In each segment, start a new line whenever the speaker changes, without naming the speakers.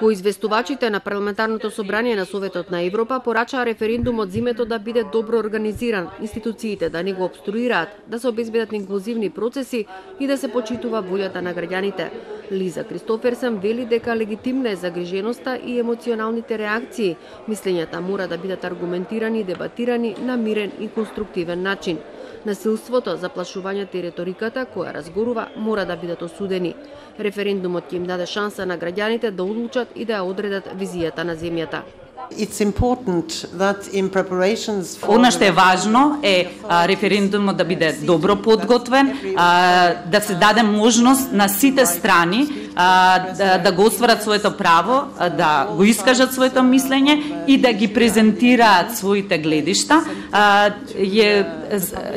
По известувачите на Парламентарното собрание на Советот на Европа порачаа референдумот зимето да биде добро организиран, институциите да не го обструираат, да се обезбедат инклузивни процеси и да се почитува волјата на граѓаните. Лиза Кристоферсен вели дека легитимна е загриженоста и емоционалните реакции. Мислењата мора да бидат аргументирани и дебатирани на мирен и конструктивен начин. Насилството, заплашувањето и реториката која разгорува мора да бидат осудени. Референдумот ќе им даде шанса на граѓаните да одлучат и да ја одредат визијата на земјата.
It's important that in preparations for
Она што е важно е референдумот да биде добро подготвен, а, да се даде можност на сите страни а, да, да го остварат своето право, да го искажат своето мислење и да ги презентираат своите гледишта. А, е,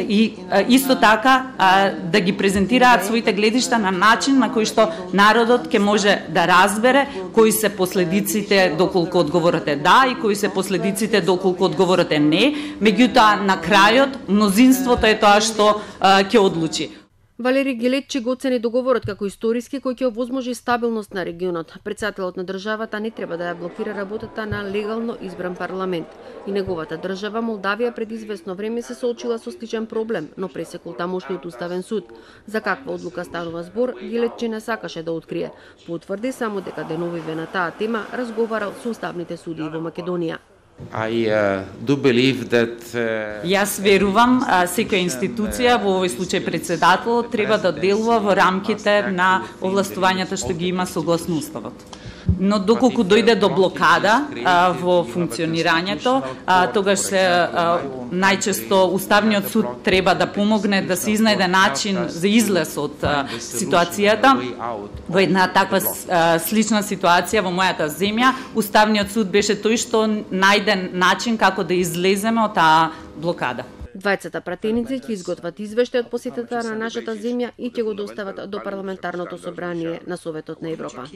и исто така а, да ги презентираат своите гледишта на начин на кој што народот ќе може да разбере кои се последиците доколку одговорот е да и кои се последиците доколку одговорот е не, меѓутоа на крајот мнозинството е тоа што ќе одлучи.
Валери Гилетчи го оцени договорот како историски кој ќе овозможи стабилност на регионот. Председателот на државата не треба да ја блокира работата на легално избран парламент. И неговата држава Молдавија пред известно време се соочила со сличен проблем, но пресекол тамошниот уставен суд. За каква одлука станува збор, Гилетчи не сакаше да открие. Потврди само дека деновиве на таа тема разговарал со уставните судии во Македонија.
I uh, do believe that uh,
Јас верувам секоја институција, во овој случај председател, треба да делува во рамките на овластувањата што ги има согласно уставот. Но доколку дојде до блокада а, во функционирањето, а, тогаш се а, најчесто Уставниот суд треба да помогне да се изнајде начин за излез од а, ситуацијата. Во една таква а, слична ситуација во мојата земја, Уставниот суд беше тој што најде начин како да излеземе од таа блокада.
Двајцата пратеници ќе изготват извештај од посетата на нашата земја и ќе го достават до парламентарното собрание на Советот на Европа.